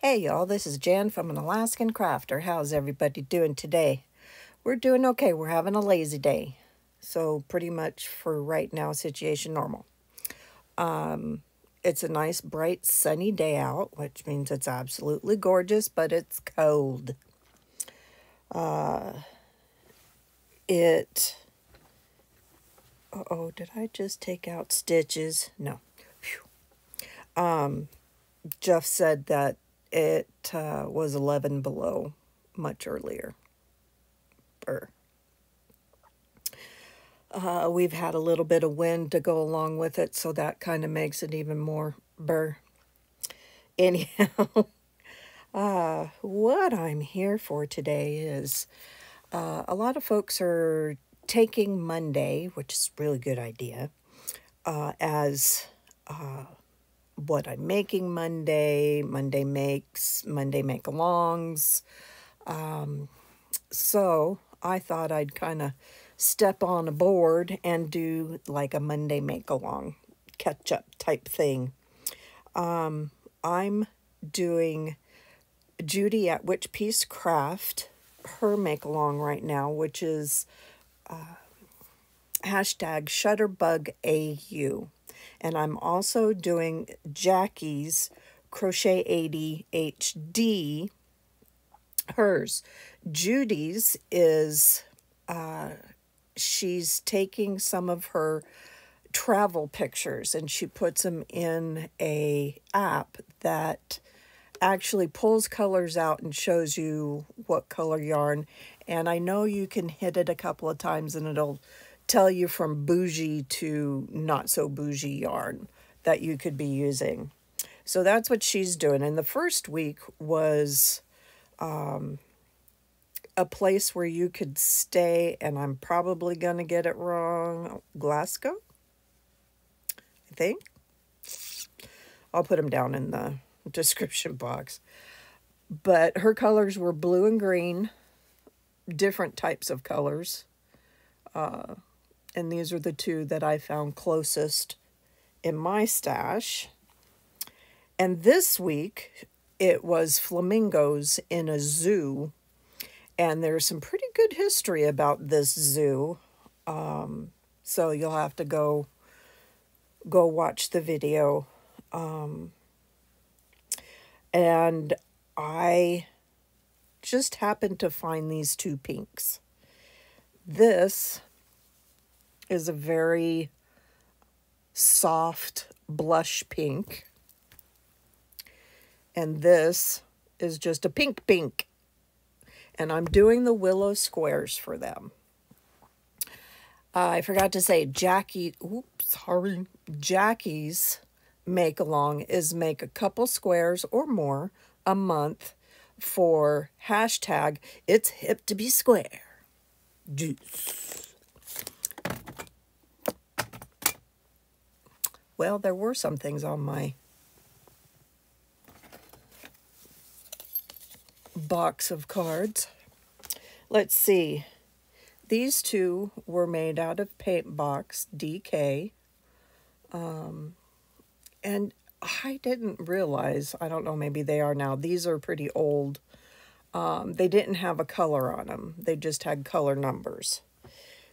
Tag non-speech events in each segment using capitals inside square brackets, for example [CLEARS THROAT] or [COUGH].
Hey y'all, this is Jan from an Alaskan Crafter. How's everybody doing today? We're doing okay. We're having a lazy day. So pretty much for right now, situation normal. Um, it's a nice, bright, sunny day out, which means it's absolutely gorgeous, but it's cold. Uh, it, uh oh, did I just take out stitches? No. Phew. Um, Jeff said that it uh, was 11 below much earlier. Burr. Uh, we've had a little bit of wind to go along with it, so that kind of makes it even more burr. Anyhow, [LAUGHS] uh, what I'm here for today is uh, a lot of folks are taking Monday, which is a really good idea, uh, as uh, what I'm making Monday, Monday makes, Monday make alongs. Um, so I thought I'd kind of step on a board and do like a Monday make along catch up type thing. Um, I'm doing Judy at Witch Piece Craft, her make along right now, which is uh, hashtag Shutterbug AU. And I'm also doing Jackie's Crochet 80 HD, hers. Judy's is, uh, she's taking some of her travel pictures and she puts them in a app that actually pulls colors out and shows you what color yarn and I know you can hit it a couple of times and it'll tell you from bougie to not so bougie yarn that you could be using. So that's what she's doing. And the first week was um, a place where you could stay, and I'm probably going to get it wrong, Glasgow, I think. I'll put them down in the [LAUGHS] description box. But her colors were blue and green, different types of colors. Uh, and these are the two that I found closest in my stash. And this week, it was flamingos in a zoo. And there's some pretty good history about this zoo. Um, so you'll have to go go watch the video. Um, and I just happened to find these two pinks. This is a very soft blush pink. And this is just a pink pink. And I'm doing the willow squares for them. Uh, I forgot to say Jackie, oops, sorry, Jackie's make along is make a couple squares or more a month for hashtag it's hip to be square. Well, there were some things on my box of cards. Let's see. These two were made out of Paintbox DK. Um, and I didn't realize, I don't know, maybe they are now. These are pretty old. Um, they didn't have a color on them. They just had color numbers.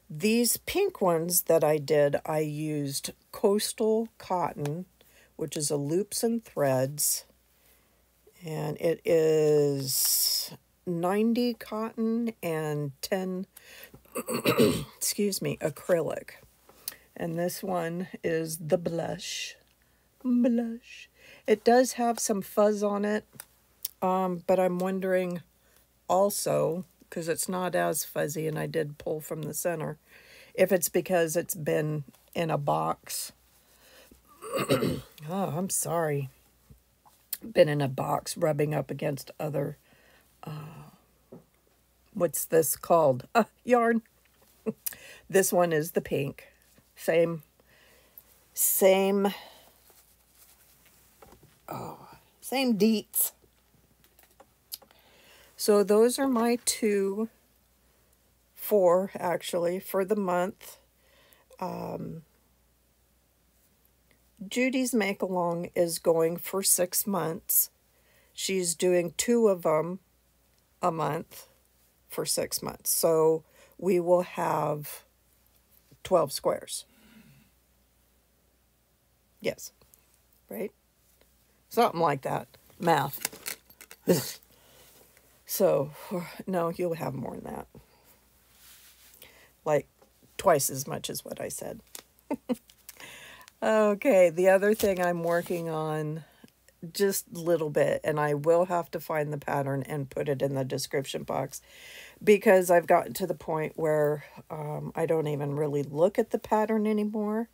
These pink ones that I did, I used Coastal Cotton, which is a loops and threads. And it is 90 cotton and 10, [COUGHS] excuse me, acrylic. And this one is the blush. Blush. It does have some fuzz on it, um, but I'm wondering also because it's not as fuzzy and I did pull from the center. If it's because it's been in a box. [CLEARS THROAT] oh, I'm sorry. Been in a box rubbing up against other, uh, what's this called? Uh, yarn. [LAUGHS] this one is the pink. Same, same, oh, same deets. So those are my two, four actually, for the month. Um, Judy's Make Along is going for six months. she's doing two of them a month for six months. So we will have 12 squares. Yes. Right? Something like that. Math. [LAUGHS] so, [SIGHS] no, you'll have more than that. Like twice as much as what I said. [LAUGHS] okay, the other thing I'm working on just a little bit, and I will have to find the pattern and put it in the description box because I've gotten to the point where um, I don't even really look at the pattern anymore.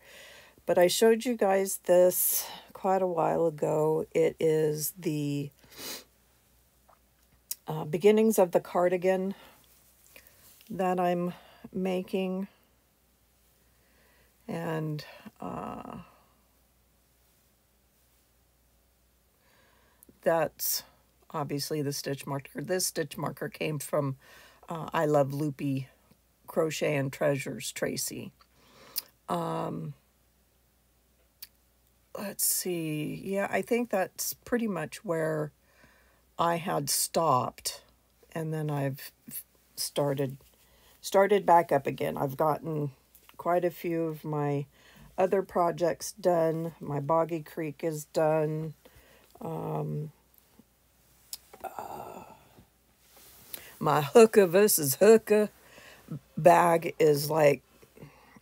But I showed you guys this quite a while ago. It is the uh, beginnings of the cardigan that I'm making. And uh, that's obviously the stitch marker. This stitch marker came from uh, I Love Loopy Crochet and Treasures Tracy. Um, let's see. Yeah, I think that's pretty much where I had stopped. And then I've started started back up again. I've gotten quite a few of my other projects done. My Boggy Creek is done. Um, uh, my Hooka versus Hooka bag is like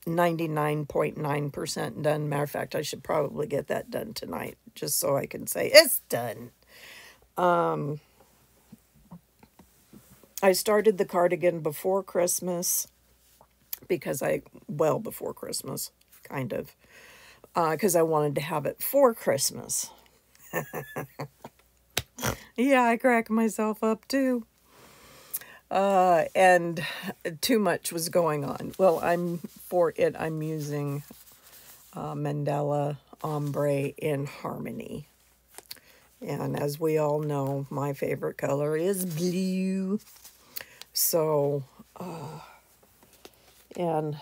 99.9% done. Matter of fact, I should probably get that done tonight just so I can say it's done. Um, I started the cardigan before Christmas because I, well, before Christmas, kind of, because uh, I wanted to have it for Christmas. [LAUGHS] yeah, I crack myself up too. Uh, and too much was going on. Well, I'm for it. I'm using uh, Mandala Ombre in Harmony. And as we all know, my favorite color is blue. So, uh, and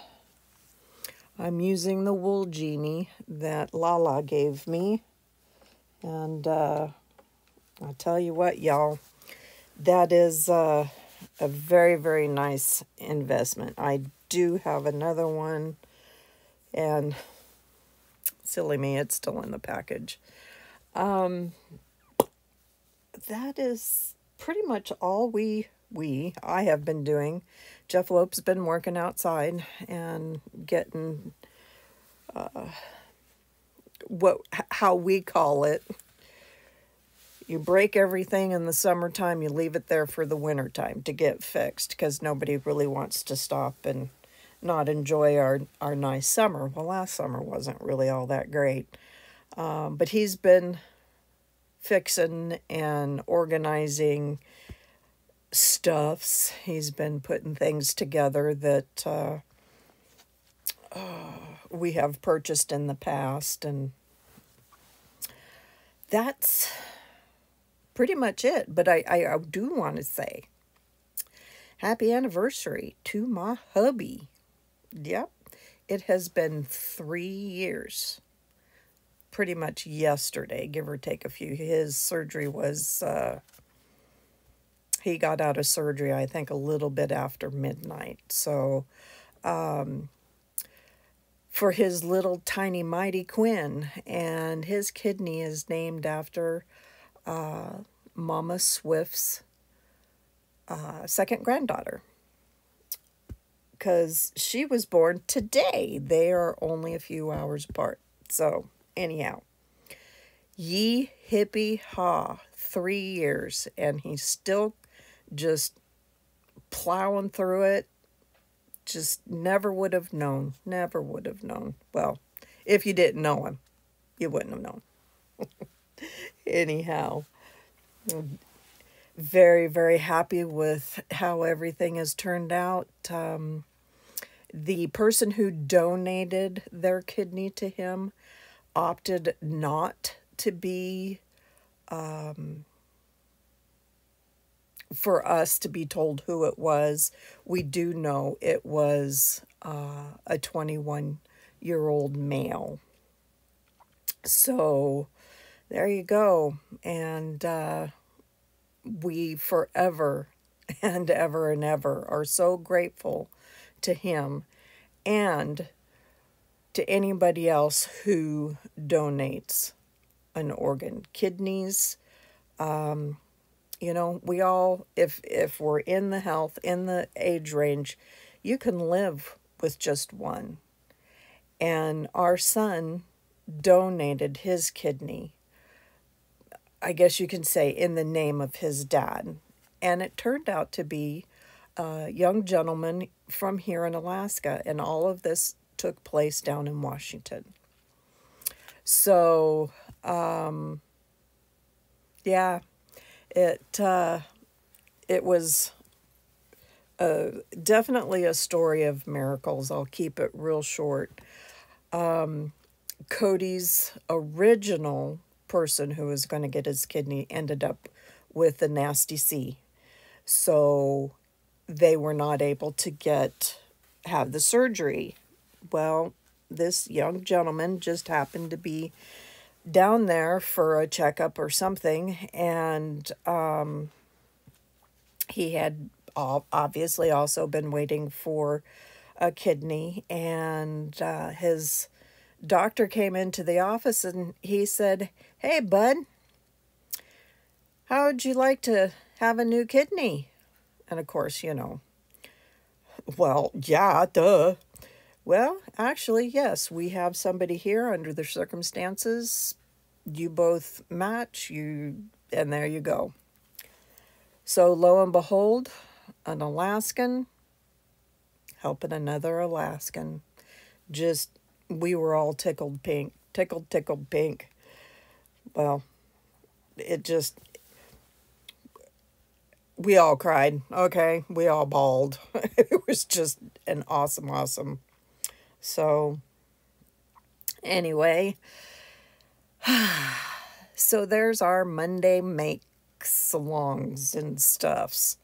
I'm using the Wool Genie that Lala gave me. And uh, I'll tell you what, y'all, that is uh, a very, very nice investment. I do have another one, and silly me, it's still in the package. Um, that is pretty much all we, we, I have been doing. Jeff Lope's been working outside and getting uh, what how we call it you break everything in the summertime, you leave it there for the wintertime to get fixed because nobody really wants to stop and not enjoy our, our nice summer. Well, last summer wasn't really all that great. Um, but he's been fixing and organizing stuffs. He's been putting things together that uh, uh, we have purchased in the past. And that's pretty much it. But I, I, I do want to say happy anniversary to my hubby. Yep, it has been three years. Pretty much yesterday, give or take a few. His surgery was, uh, he got out of surgery, I think, a little bit after midnight. So, um, for his little tiny mighty Quinn, and his kidney is named after uh, Mama Swift's uh, second granddaughter. Because she was born today. They are only a few hours apart. So, anyhow, ye hippie ha, three years, and he's still just plowing through it. Just never would have known. Never would have known. Well, if you didn't know him, you wouldn't have known. [LAUGHS] anyhow, very, very happy with how everything has turned out. Um, the person who donated their kidney to him opted not to be um, for us to be told who it was. We do know it was uh, a 21 year old male. So there you go. And uh, we forever [LAUGHS] and ever and ever are so grateful to him and to anybody else who donates an organ. Kidneys um, you know we all if if we're in the health in the age range you can live with just one. And our son donated his kidney i guess you can say in the name of his dad. And it turned out to be a young gentleman from here in alaska. And all of this took place down in washington so um, yeah it uh, it was uh, definitely a story of miracles. I'll keep it real short. Um, Cody's original person who was going to get his kidney ended up with a nasty C. So they were not able to get have the surgery. Well, this young gentleman just happened to be down there for a checkup or something, and um, he had obviously also been waiting for a kidney, and uh, his doctor came into the office and he said, Hey, bud, how would you like to have a new kidney? And of course, you know, well, yeah, duh. Well, actually, yes, we have somebody here under the circumstances. You both match, you and there you go. So lo and behold, an Alaskan helping another Alaskan. Just we were all tickled pink, tickled, tickled pink. Well, it just we all cried. Okay, we all bawled. [LAUGHS] it was just an awesome, awesome so, anyway, [SIGHS] so there's our Monday makes alongs and stuffs.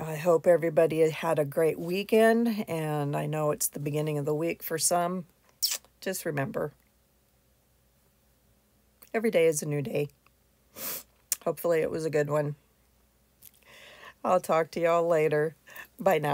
I hope everybody had a great weekend, and I know it's the beginning of the week for some. Just remember, every day is a new day. Hopefully, it was a good one. I'll talk to y'all later. Bye now.